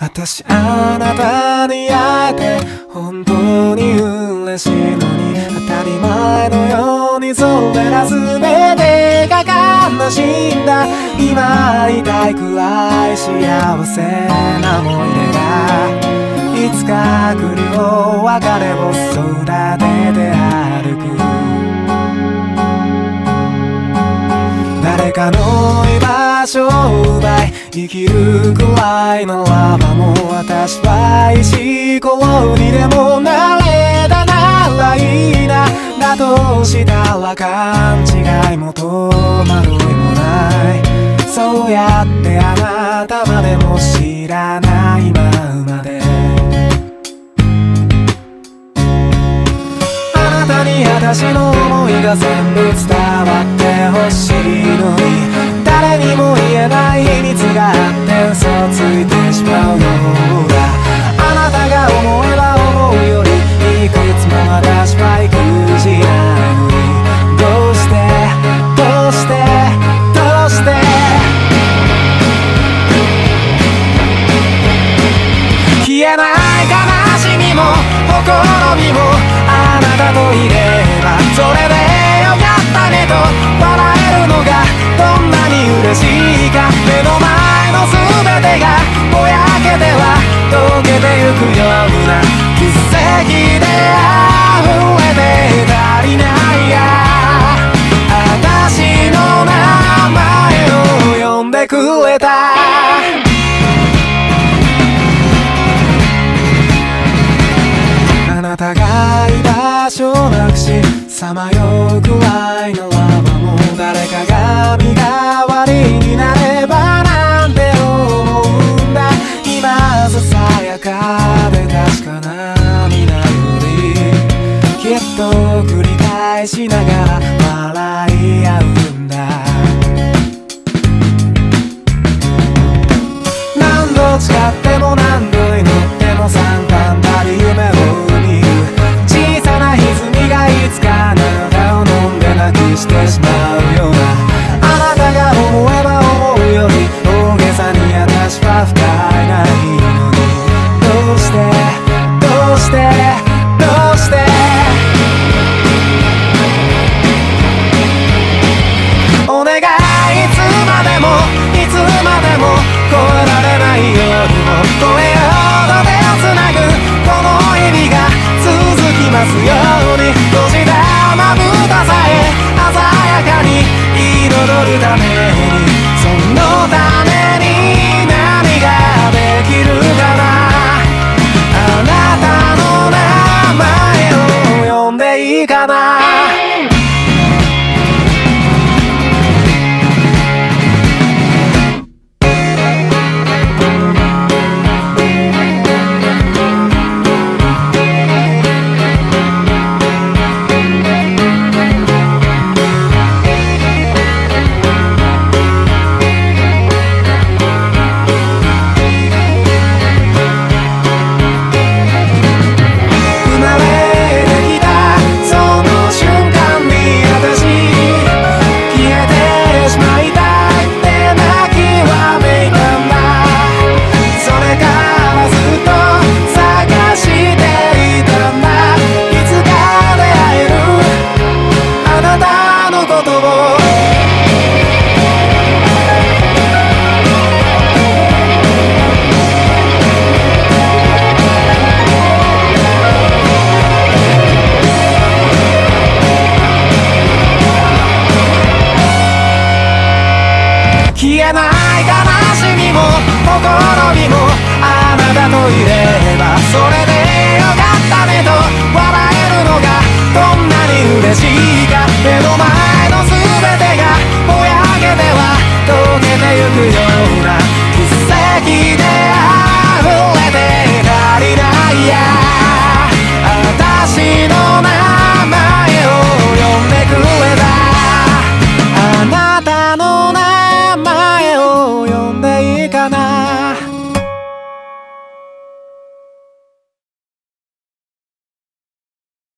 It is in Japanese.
私あなたに会えて本当に嬉しいのに当たり前のようにそれら全てが悲しんだ今会いたいくらい幸せな思い出がいつか来るよ別れを空で出歩く誰かの居場所を奪い生きるくらいならばもう私は石ころにでもなれたならいいなだとしたら勘違いも戸惑いもないそうやってあなたまでも知らないままであなたに私の思いが全部伝わってほしい。ない悲しみもほころびもあなたといればそれでよかったねと笑えるのがどんなに嬉しいか目の前の全てがぼやけては溶けてゆくような奇跡で溢れて足りないや私の名前を呼んでくれたなたが居場所なくしさまようくらいならばもう誰かが身代わりになればなんて思うんだ今ささやかで確かな未来よりきっと繰り返しながら彩る